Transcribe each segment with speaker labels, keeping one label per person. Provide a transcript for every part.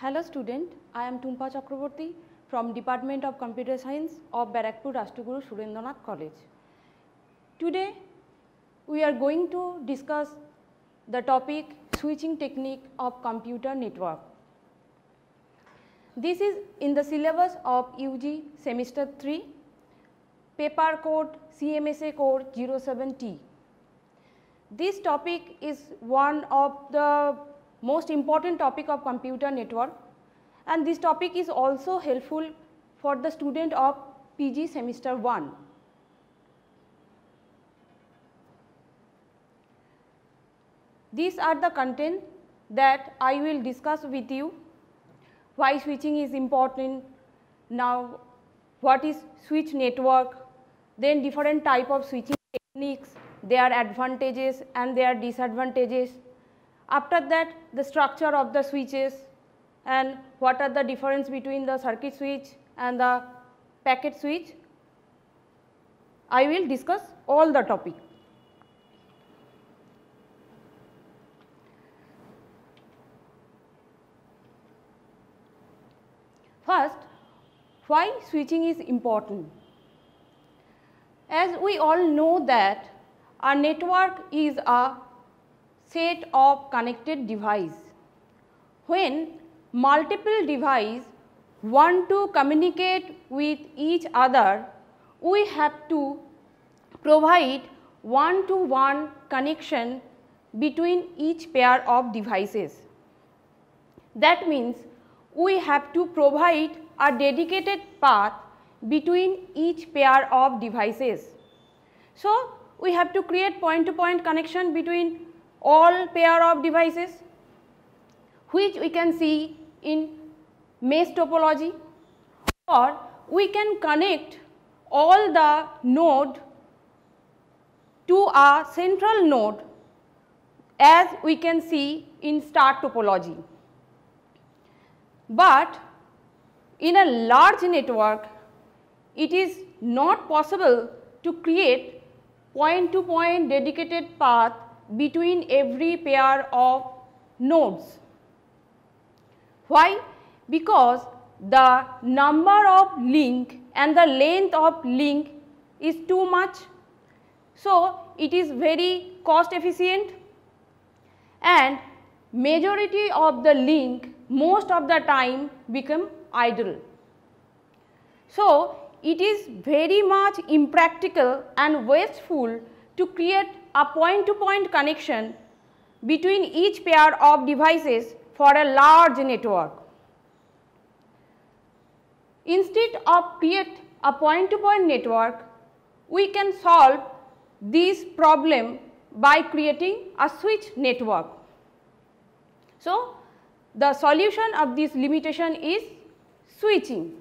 Speaker 1: Hello student, I am Tumpa Chakraborty from Department of Computer Science of Barrackpore Rastraguru Surendranath College. Today we are going to discuss the topic switching technique of computer network. This is in the syllabus of UG semester 3 paper code CMSA code 07T. This topic is one of the most important topic of computer network. And this topic is also helpful for the student of PG semester 1. These are the content that I will discuss with you. Why switching is important, now what is switch network, then different type of switching techniques, their advantages and their disadvantages. After that the structure of the switches and what are the difference between the circuit switch and the packet switch. I will discuss all the topic. First, why switching is important? As we all know that a network is a set of connected device. When multiple device want to communicate with each other, we have to provide one to one connection between each pair of devices. That means we have to provide a dedicated path between each pair of devices. So, we have to create point to point connection between all pair of devices which we can see in mesh topology or we can connect all the node to a central node as we can see in star topology. But in a large network, it is not possible to create point to point dedicated path between every pair of nodes. Why? Because the number of link and the length of link is too much. So, it is very cost efficient and majority of the link most of the time become idle. So, it is very much impractical and wasteful to create a point to point connection between each pair of devices for a large network. Instead of create a point to point network, we can solve this problem by creating a switch network. So, the solution of this limitation is switching.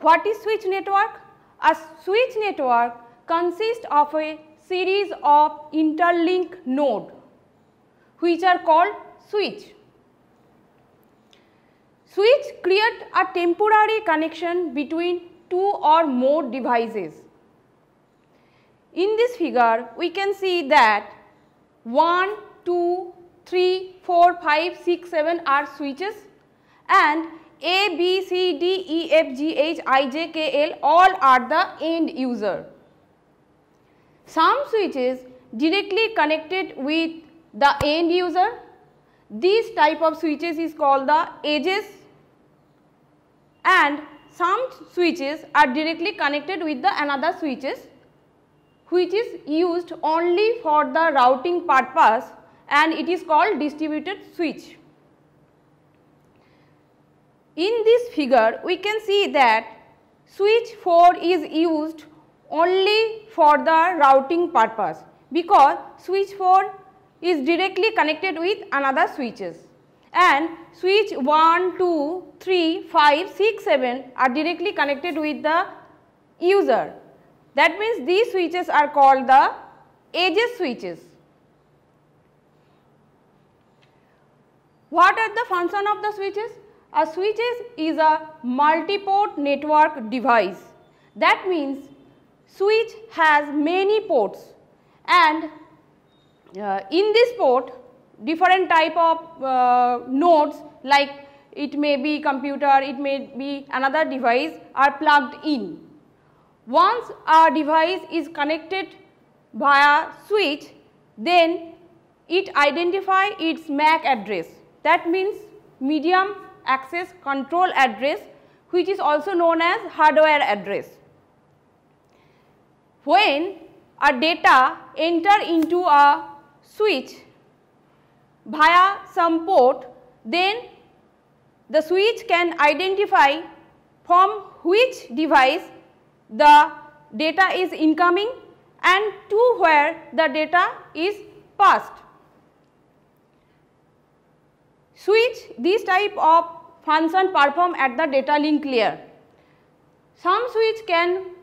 Speaker 1: What is switch network? A switch network consists of a series of interlink node which are called switch. Switch create a temporary connection between two or more devices. In this figure, we can see that 1, 2, 3, 4, 5, 6, 7 are switches and A, B, C, D, E, F, G, H, I, J, K, L all are the end user. Some switches directly connected with the end user. This type of switches is called the edges and some switches are directly connected with the another switches which is used only for the routing purpose and it is called distributed switch. In this figure we can see that switch 4 is used only for the routing purpose because switch 4 is directly connected with another switches and switch 1, 2, 3, 5, 6, 7 are directly connected with the user. That means these switches are called the edges switches. What are the function of the switches? A switches is a multi-port network device. That means switch has many ports and uh, in this port different type of uh, nodes like it may be computer, it may be another device are plugged in. Once a device is connected via switch, then it identify its MAC address. That means medium access control address which is also known as hardware address. When a data enter into a switch via some port, then the switch can identify from which device the data is incoming and to where the data is passed. Switch these type of function perform at the data link layer. Some switch can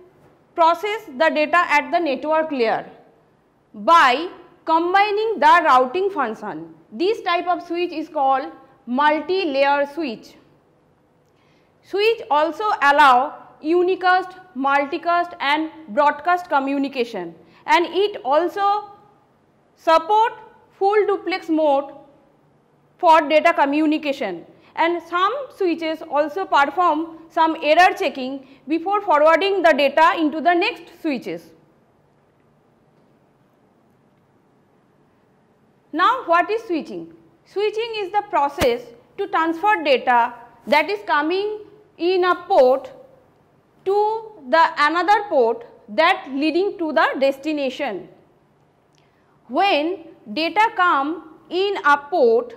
Speaker 1: process the data at the network layer by combining the routing function. This type of switch is called multi-layer switch. Switch also allow unicast, multicast and broadcast communication and it also support full duplex mode for data communication and some switches also perform some error checking before forwarding the data into the next switches. Now what is switching? Switching is the process to transfer data that is coming in a port to the another port that leading to the destination. When data come in a port,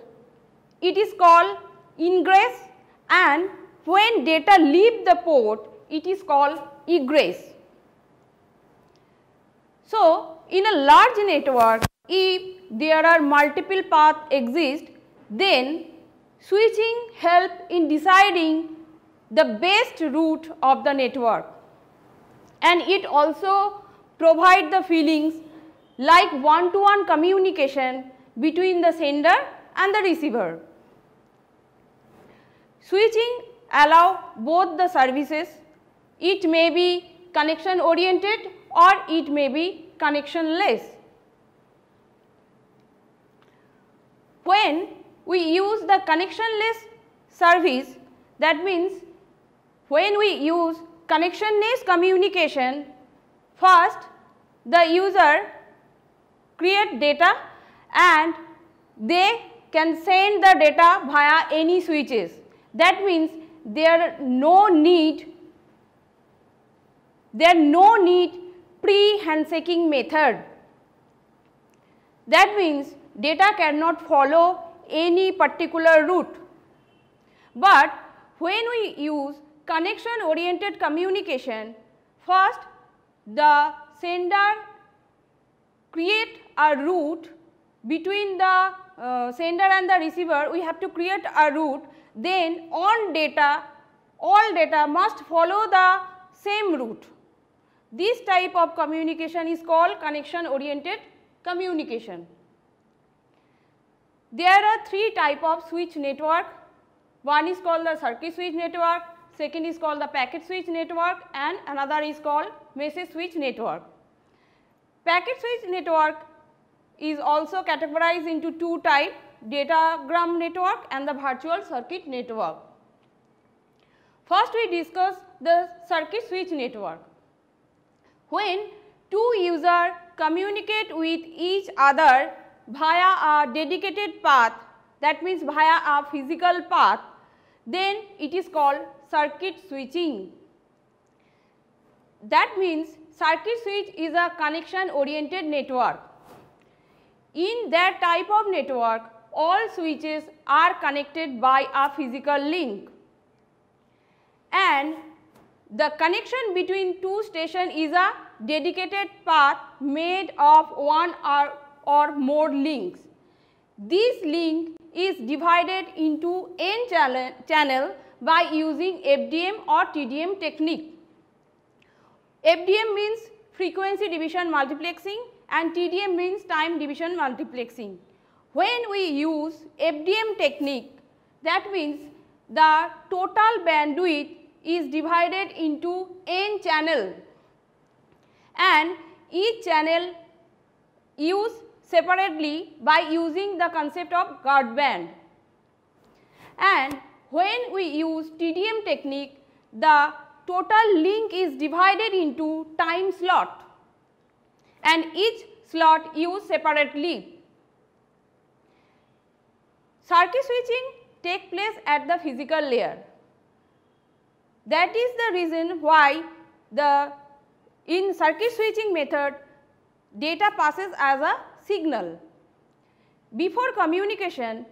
Speaker 1: it is called ingress and when data leave the port, it is called egress. So, in a large network, if there are multiple paths exist, then switching help in deciding the best route of the network and it also provide the feelings like one to one communication between the sender and the receiver. Switching allow both the services, it may be connection oriented or it may be connectionless. When we use the connectionless service that means when we use connectionless communication first the user create data and they can send the data via any switches that means there no need there no need pre handshaking method that means data cannot follow any particular route. But when we use connection oriented communication, first the sender create a route between the uh, sender and the receiver, we have to create a route, then on data, all data must follow the same route. This type of communication is called connection oriented communication. There are three type of switch network. One is called the circuit switch network, second is called the packet switch network and another is called message switch network. Packet switch network is also categorized into two type datagram network and the virtual circuit network. First we discuss the circuit switch network. When two users communicate with each other via a dedicated path that means via a physical path then it is called circuit switching. That means circuit switch is a connection oriented network. In that type of network all switches are connected by a physical link and the connection between two stations is a dedicated path made of one or or more links. This link is divided into n channel, channel by using FDM or TDM technique. FDM means frequency division multiplexing and TDM means time division multiplexing. When we use FDM technique that means the total bandwidth is divided into n channel and each channel use separately by using the concept of guard band. And when we use TDM technique, the total link is divided into time slot and each slot used separately. Circuit switching take place at the physical layer. That is the reason why the in circuit switching method data passes as a signal. Before communication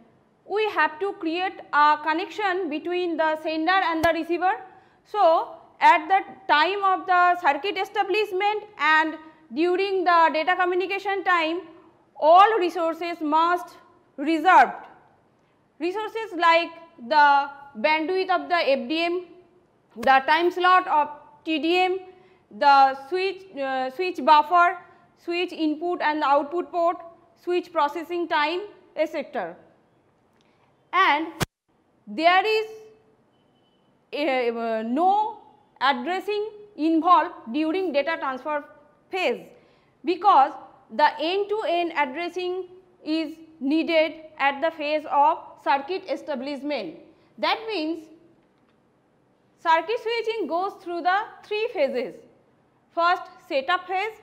Speaker 1: we have to create a connection between the sender and the receiver. So, at the time of the circuit establishment and during the data communication time all resources must reserved Resources like the bandwidth of the FDM, the time slot of TDM, the switch, uh, switch buffer, switch input and output port, switch processing time etc. And there is uh, no addressing involved during data transfer phase because the end to end addressing is needed at the phase of circuit establishment. That means circuit switching goes through the three phases. First setup phase,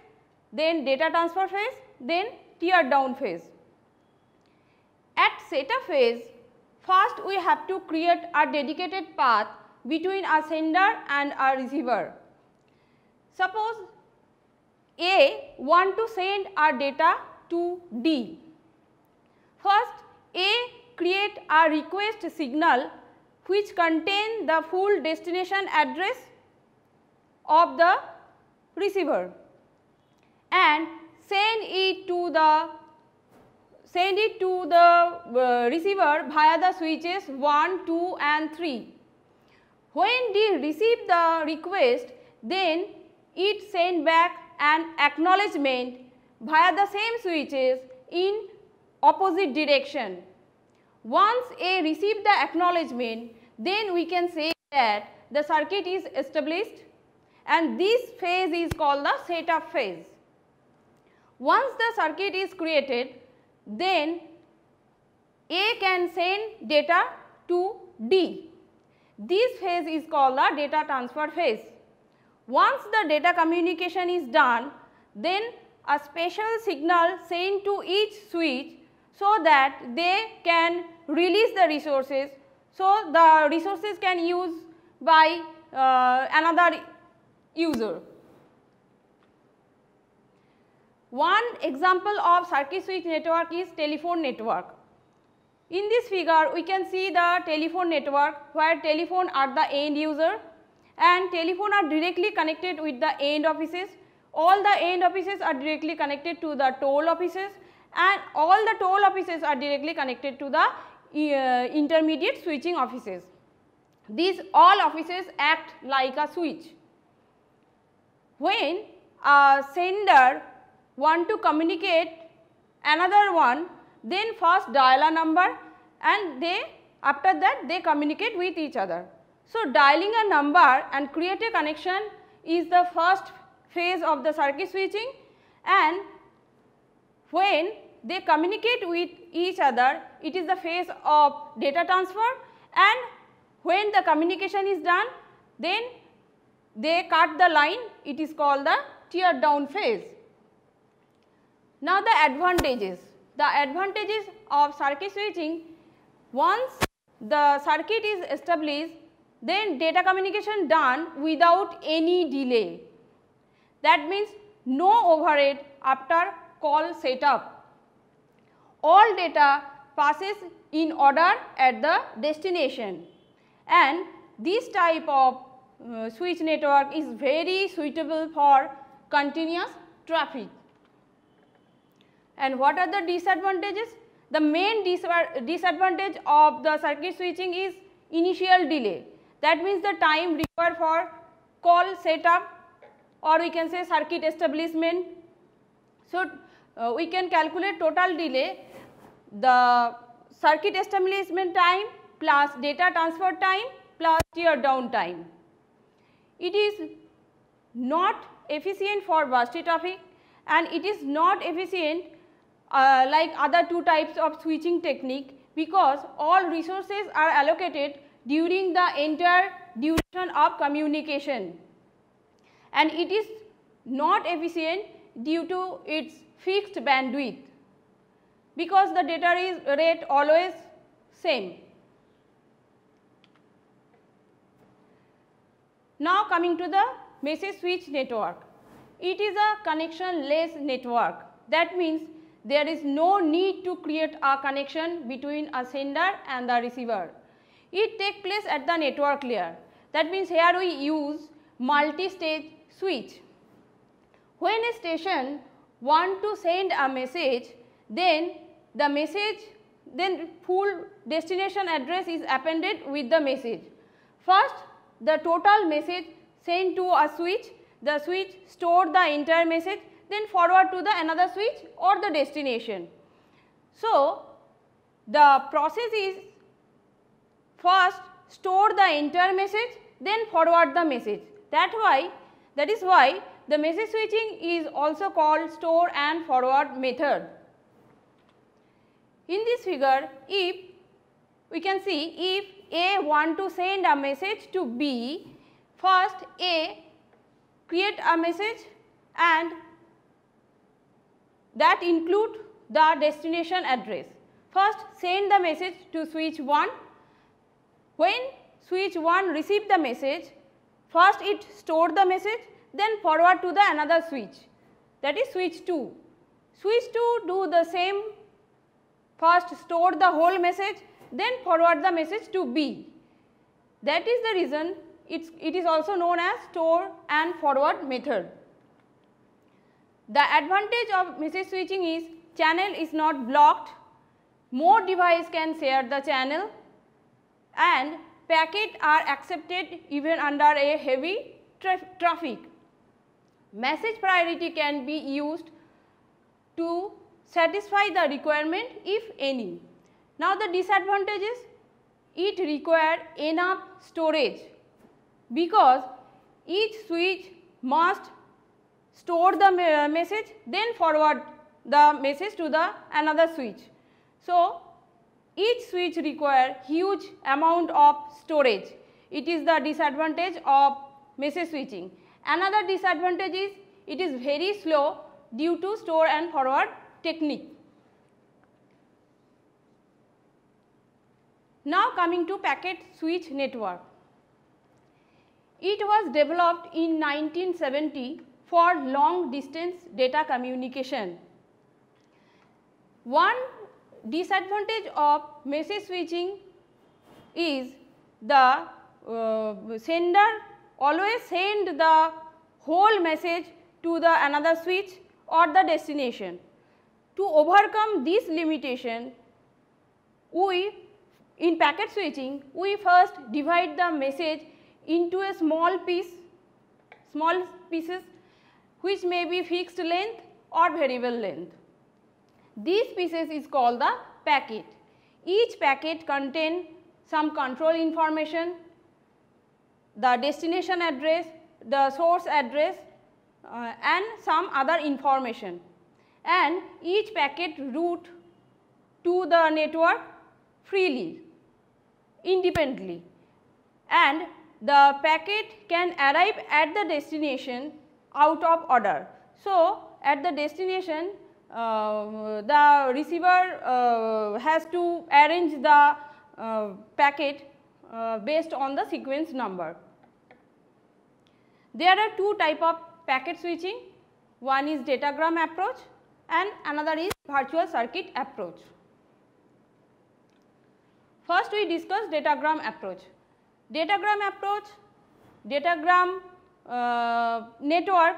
Speaker 1: then data transfer phase, then tear down phase. At setup phase, first we have to create a dedicated path between a sender and a receiver. Suppose A want to send our data to D create a request signal which contain the full destination address of the receiver and send it to the send it to the uh, receiver via the switches 1, 2 and 3. When they receive the request then it send back an acknowledgement via the same switches in opposite direction. Once A receive the acknowledgement, then we can say that the circuit is established and this phase is called the setup phase. Once the circuit is created, then A can send data to D. This phase is called the data transfer phase. Once the data communication is done, then a special signal sent to each switch so that they can release the resources. So, the resources can use by uh, another user. One example of circuit switch network is telephone network. In this figure, we can see the telephone network where telephone are the end user and telephone are directly connected with the end offices. All the end offices are directly connected to the toll offices and all the toll offices are directly connected to the Uh, intermediate switching offices. These all offices act like a switch. When a sender want to communicate another one then first dial a number and they after that they communicate with each other. So, dialing a number and create a connection is the first phase of the circuit switching and when they communicate with each other, it is the phase of data transfer and when the communication is done, then they cut the line, it is called the tear down phase. Now the advantages, the advantages of circuit switching, once the circuit is established, then data communication done without any delay. That means no overhead after call setup all data passes in order at the destination and this type of uh, switch network is very suitable for continuous traffic. And what are the disadvantages? The main disadvantage of the circuit switching is initial delay. That means the time required for call setup or we can say circuit establishment. So, uh, we can calculate total delay the circuit establishment time plus data transfer time plus tear down time. It is not efficient for bursty traffic and it is not efficient uh, like other two types of switching technique because all resources are allocated during the entire duration of communication and it is not efficient due to its fixed bandwidth because the data is rate always same. Now coming to the message switch network. It is a connection less network that means there is no need to create a connection between a sender and the receiver. It takes place at the network layer that means here we use multi-stage switch. When a station want to send a message then the message then full destination address is appended with the message. First the total message sent to a switch, the switch store the entire message then forward to the another switch or the destination. So, the process is first store the entire message then forward the message that why that is why the message switching is also called store and forward method. In this figure if we can see if A want to send a message to B first A create a message and that include the destination address. First send the message to switch 1. When switch 1 receive the message, first it store the message then forward to the another switch that is switch 2. Switch 2 do the same first store the whole message then forward the message to B. That is the reason it's, it is also known as store and forward method. The advantage of message switching is channel is not blocked, more device can share the channel and packet are accepted even under a heavy tra traffic. Message priority can be used to satisfy the requirement if any. Now the disadvantages it require enough storage because each switch must store the uh, message then forward the message to the another switch. So, each switch require huge amount of storage. It is the disadvantage of message switching. Another disadvantage is it is very slow due to store and forward technique. Now coming to packet switch network. It was developed in 1970 for long distance data communication. One disadvantage of message switching is the uh, sender always send the whole message to the another switch or the destination. To overcome this limitation, we in packet switching, we first divide the message into a small piece, small pieces which may be fixed length or variable length. These pieces is called the packet. Each packet contain some control information, the destination address, the source address uh, and some other information and each packet route to the network freely independently and the packet can arrive at the destination out of order. So, at the destination uh, the receiver uh, has to arrange the uh, packet uh, based on the sequence number. There are two type of packet switching, one is datagram approach and another is virtual circuit approach. First we discuss datagram approach. Datagram approach, datagram uh, network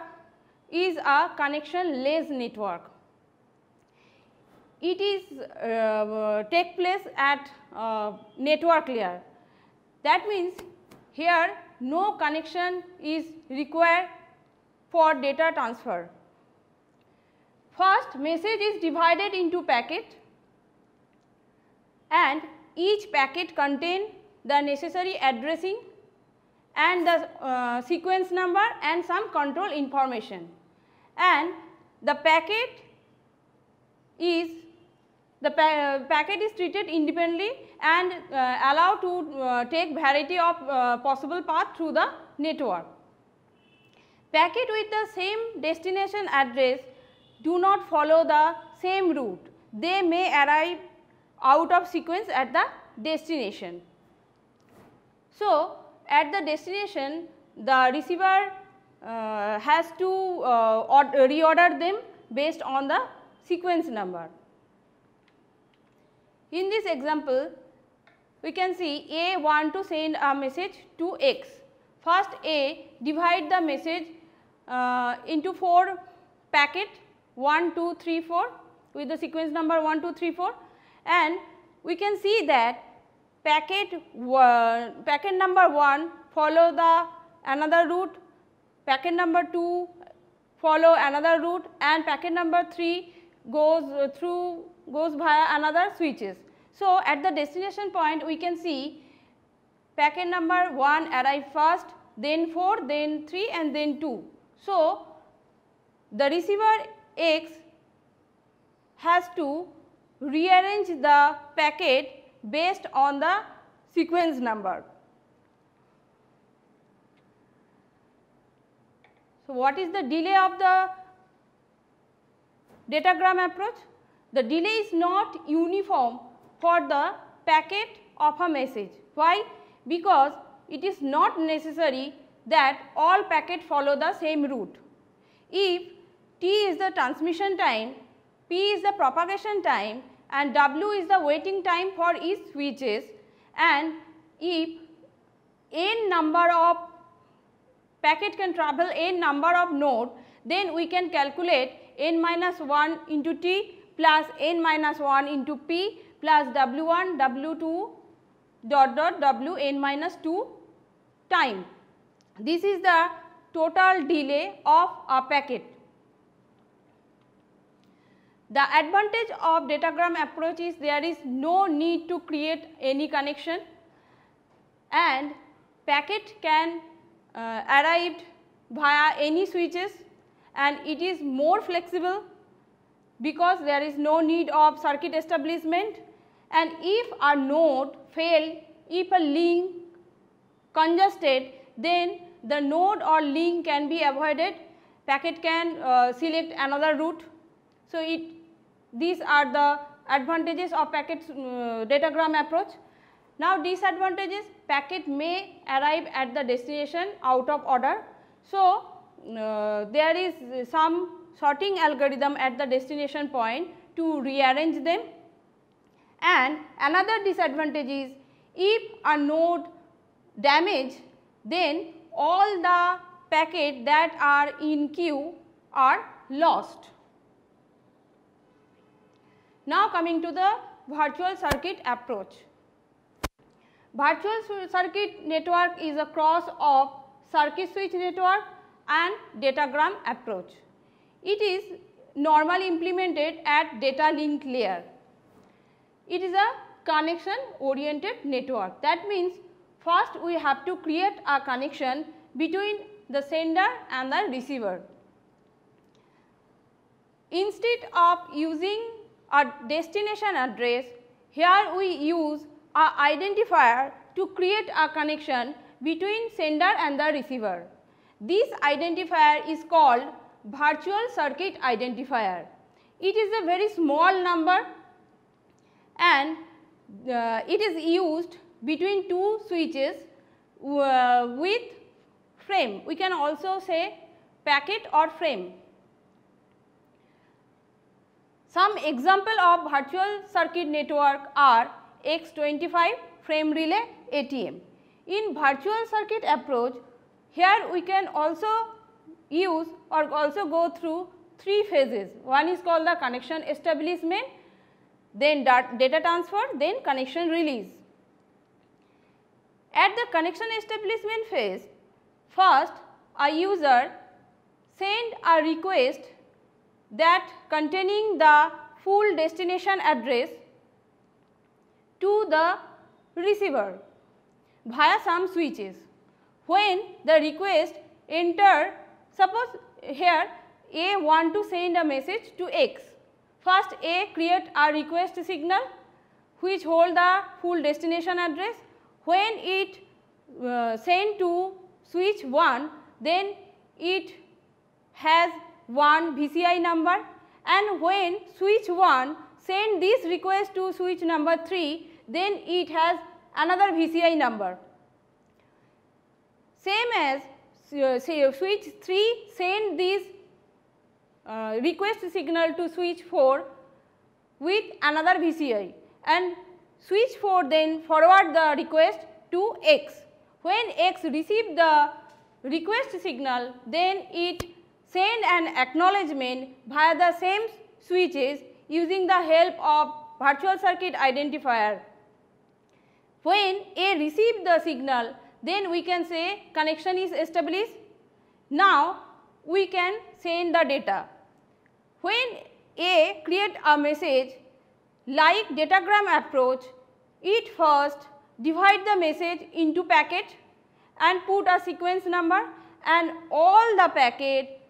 Speaker 1: is a connection less network. It is uh, take place at uh, network layer. That means here no connection is required for data transfer. First message is divided into packet and each packet contain the necessary addressing and the uh, sequence number and some control information and the packet is the pa packet is treated independently and uh, allowed to uh, take variety of uh, possible path through the network. Packet with the same destination address do not follow the same route. They may arrive out of sequence at the destination. So, at the destination the receiver uh, has to uh, reorder them based on the sequence number. In this example, we can see A want to send a message to X. First A divide the message uh, into 4 packet 1, 2, 3, 4 with the sequence number 1, 2, 3, 4 and we can see that packet, uh, packet number 1 follow the another route, packet number 2 follow another route and packet number 3 goes uh, through goes via another switches. So, at the destination point we can see packet number 1 arrive first, then 4, then 3 and then 2. So, the receiver X has to rearrange the packet based on the sequence number. So, what is the delay of the datagram approach? The delay is not uniform for the packet of a message. Why? Because it is not necessary that all packet follow the same route. If T is the transmission time, P is the propagation time and W is the waiting time for each switches and if n number of packet can travel n number of node then we can calculate n minus 1 into T plus n minus 1 into P plus W1 W2 dot dot W n minus 2 time. This is the total delay of a packet. The advantage of datagram approach is there is no need to create any connection. And packet can uh, arrive via any switches. And it is more flexible because there is no need of circuit establishment. And if a node fail, if a link congested then the node or link can be avoided, packet can uh, select another route. So, it these are the advantages of packet uh, datagram approach. Now, disadvantages packet may arrive at the destination out of order. So, uh, there is some sorting algorithm at the destination point to rearrange them and another disadvantage is if a node damage then all the packet that are in queue are lost. Now coming to the virtual circuit approach. Virtual circuit network is a cross of circuit switch network and datagram approach. It is normally implemented at data link layer. It is a connection oriented network. That means first we have to create a connection between the sender and the receiver. Instead of using a destination address, here we use a identifier to create a connection between sender and the receiver. This identifier is called virtual circuit identifier. It is a very small number and uh, it is used between two switches uh, with frame. We can also say packet or frame. Some example of virtual circuit network are X25 frame relay ATM. In virtual circuit approach, here we can also use or also go through three phases. One is called the connection establishment, then data transfer, then connection release. At the connection establishment phase, first a user send a request that containing the full destination address to the receiver via some switches. When the request enter Suppose here A want to send a message to X. First A create a request signal which hold the full destination address. When it uh, send to switch 1 then it has one VCI number and when switch 1 send this request to switch number 3 then it has another VCI number. Same as uh, say switch 3 send this uh, request signal to switch 4 with another VCI and switch 4 then forward the request to X. When X receive the request signal then it send an acknowledgement via the same switches using the help of virtual circuit identifier. When A receive the signal then we can say connection is established. Now we can send the data. When A create a message like datagram approach, it first divide the message into packet and put a sequence number and all the packet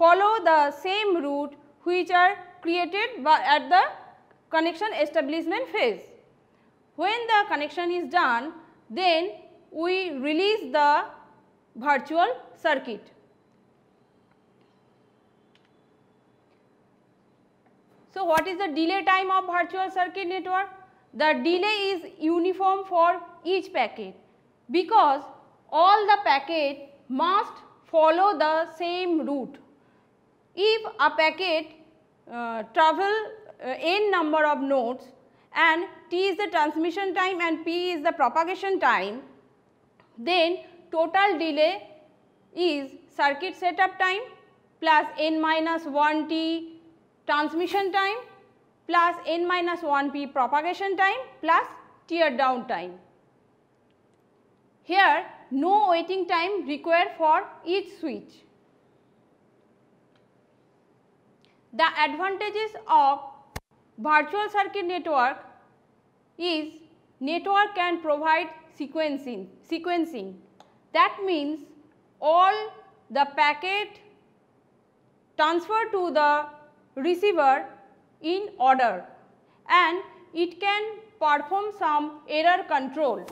Speaker 1: follow the same route which are created at the connection establishment phase. When the connection is done, then we release the virtual circuit. So, what is the delay time of virtual circuit network? The delay is uniform for each packet because all the packet must follow the same route. If a packet uh, travel uh, n number of nodes and t is the transmission time and p is the propagation time, then total delay is circuit setup time plus n minus 1 t transmission time plus n minus 1 p propagation time plus tear down time. Here no waiting time required for each switch. The advantages of virtual circuit network is network can provide sequencing, sequencing. That means all the packet transfer to the receiver in order and it can perform some error control.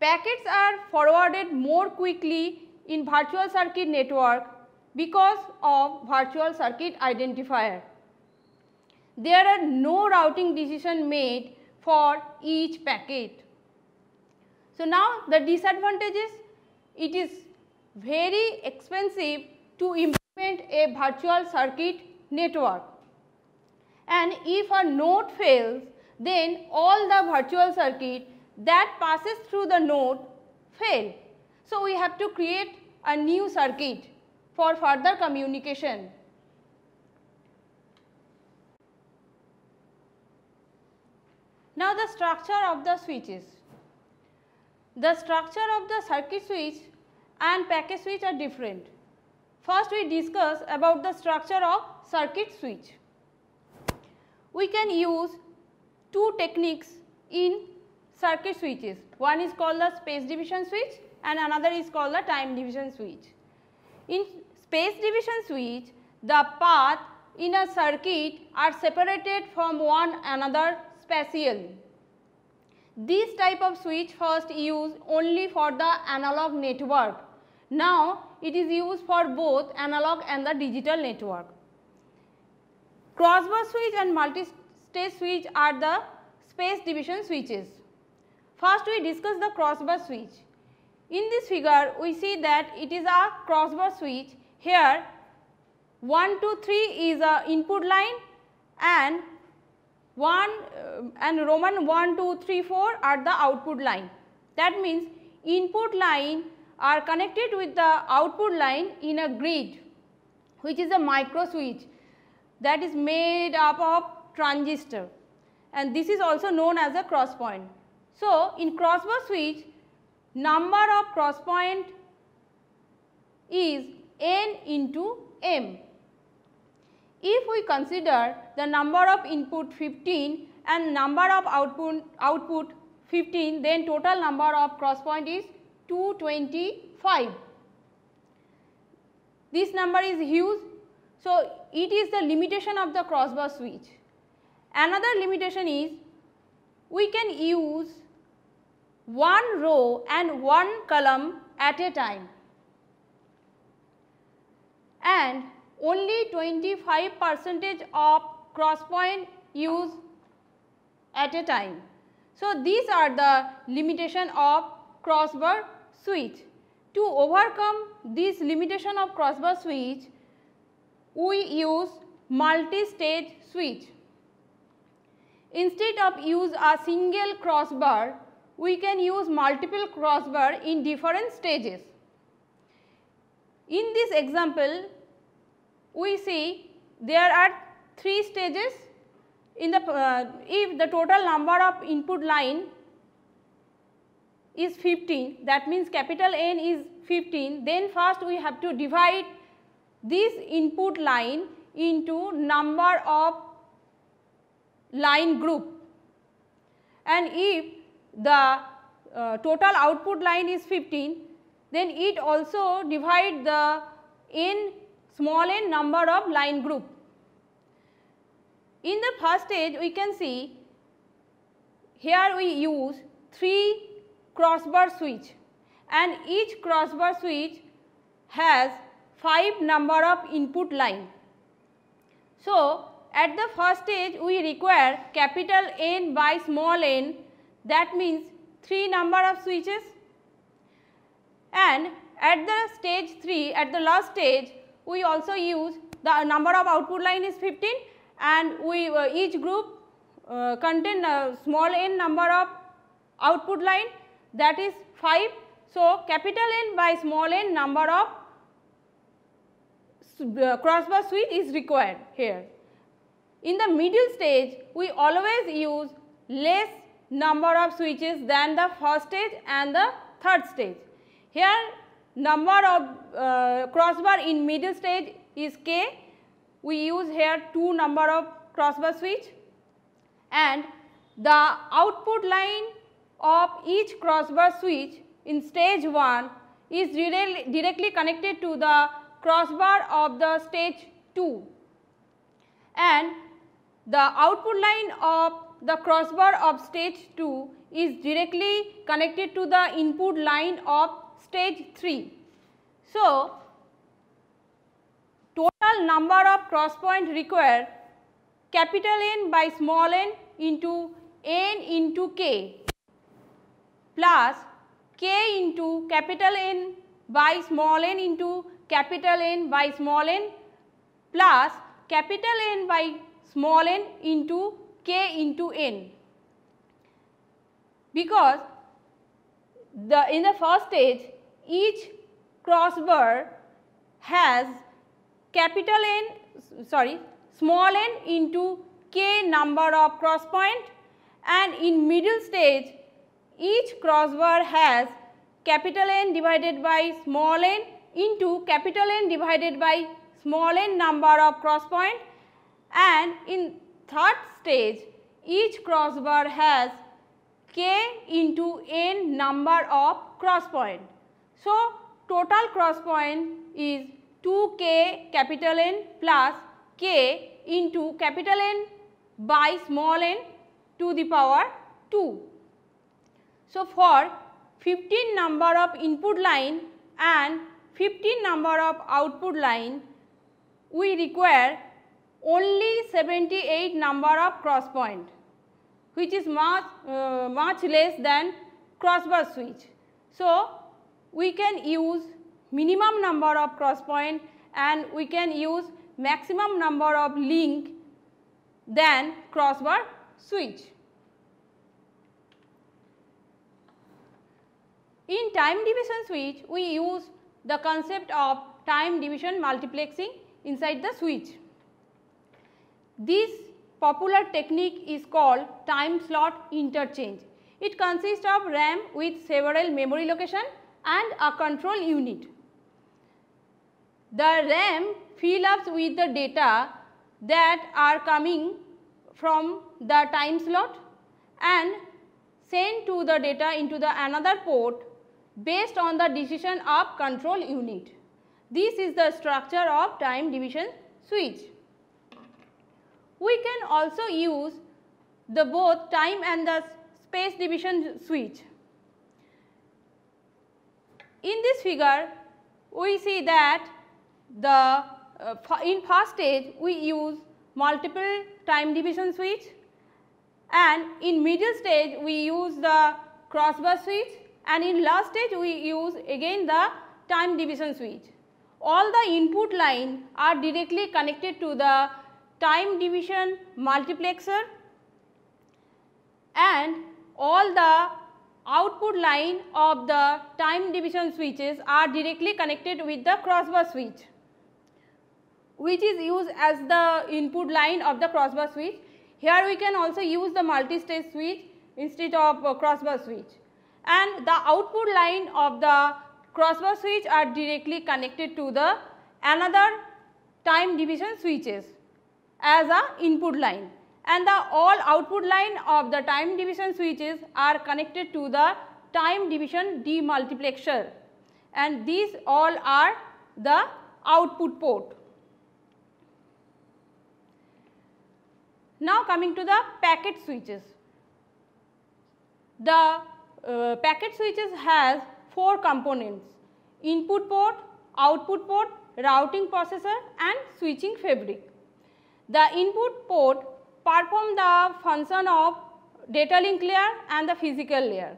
Speaker 1: Packets are forwarded more quickly in virtual circuit network because of virtual circuit identifier. There are no routing decision made for each packet. So, now the disadvantages it is very expensive to implement a virtual circuit network and if a node fails then all the virtual circuit that passes through the node fail. So, we have to create a new circuit for further communication. Now, the structure of the switches. The structure of the circuit switch and packet switch are different. First, we discuss about the structure of circuit switch. We can use two techniques in circuit switches. One is called the space division switch and another is called the time division switch. In space division switch, the path in a circuit are separated from one another spatially. This type of switch first used only for the analog network. Now, it is used for both analog and the digital network. Crossbar switch and multi-stage switch are the space division switches. First we discuss the crossbar switch. In this figure we see that it is a crossbar switch. Here 1, 2, 3 is a input line and 1 uh, and Roman 1, 2, 3, 4 are the output line. That means input line are connected with the output line in a grid which is a micro switch that is made up of transistor and this is also known as a cross point. So, in crossbar switch number of cross point is n into m. If we consider the number of input 15 and number of output, output 15 then total number of cross point is 225. This number is huge. So, it is the limitation of the crossbar switch. Another limitation is we can use one row and one column at a time and only 25 percentage of cross point use at a time. So, these are the limitation of crossbar switch. To overcome this limitation of crossbar switch, we use multi-stage switch. Instead of use a single crossbar, we can use multiple crossbar in different stages. In this example, we see there are 3 stages. In the uh, if the total number of input line is 15 that means capital N is 15 then first we have to divide this input line into number of line group. And if the uh, total output line is 15 then it also divide the n small n number of line group. In the first stage we can see here we use 3 crossbar switch and each crossbar switch has 5 number of input line. So, at the first stage we require capital N by small n that means 3 number of switches and at the stage 3 at the last stage we also use the number of output line is 15 and we uh, each group uh, contain a small n number of output line that is 5. So, capital N by small n number of uh, crossbar switch is required here. In the middle stage, we always use less number of switches than the first stage and the third stage. Here number of uh, crossbar in middle stage is k. We use here 2 number of crossbar switch and the output line of each crossbar switch in stage 1 is directly connected to the crossbar of the stage 2 and the output line of the crossbar of stage 2 is directly connected to the input line of stage 3. So, total number of cross point required capital N by small n into n into k plus k into capital N by small n into capital N by small n plus capital N by small n into k into n because the in the first stage each crossbar has capital N sorry small n into k number of cross point and in middle stage each crossbar has capital N divided by small n into capital N divided by small n number of cross point and in third stage each crossbar has k into n number of cross point. So, total cross point is 2k capital N plus k into capital N by small n to the power 2. So, for 15 number of input line and 15 number of output line, we require only 78 number of cross point which is much, uh, much less than crossbar switch. So, we can use minimum number of cross point and we can use maximum number of link than crossbar switch. In time division switch, we use the concept of time division multiplexing inside the switch. This popular technique is called time slot interchange. It consists of RAM with several memory location and a control unit. The RAM fill ups with the data that are coming from the time slot and send to the data into the another port based on the decision of control unit. This is the structure of time division switch. We can also use the both time and the space division switch. In this figure, we see that the uh, in first stage we use multiple time division switch. And in middle stage we use the crossbar switch. And in last stage we use again the time division switch. All the input line are directly connected to the time division multiplexer. And all the output line of the time division switches are directly connected with the crossbar switch which is used as the input line of the crossbar switch. Here we can also use the multi-stage switch instead of uh, crossbar switch and the output line of the crossbar switch are directly connected to the another time division switches as a input line and the all output line of the time division switches are connected to the time division demultiplexer and these all are the output port. Now coming to the packet switches. The uh, packet switches has four components input port, output port, routing processor and switching fabric. The input port perform the function of data link layer and the physical layer.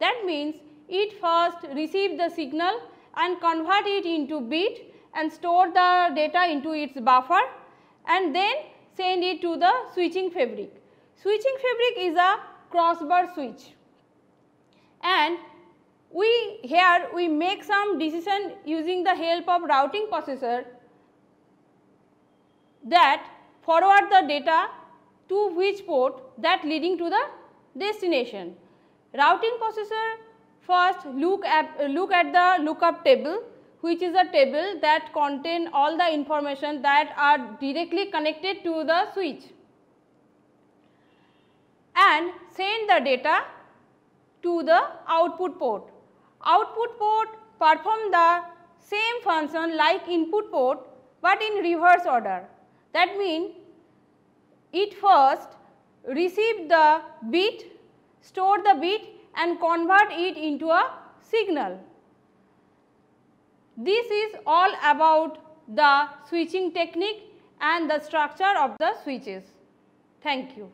Speaker 1: That means it first receive the signal and convert it into bit and store the data into its buffer and then send it to the switching fabric. Switching fabric is a crossbar switch and we here we make some decision using the help of routing processor that forward the data to which port that leading to the destination. Routing processor first look at, look at the lookup table which is a table that contain all the information that are directly connected to the switch and send the data to the output port. Output port perform the same function like input port but in reverse order. That means it first receive the bit, store the bit and convert it into a signal. This is all about the switching technique and the structure of the switches. Thank you.